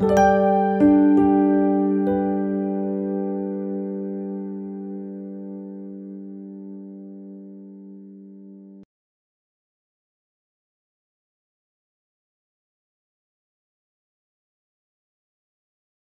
you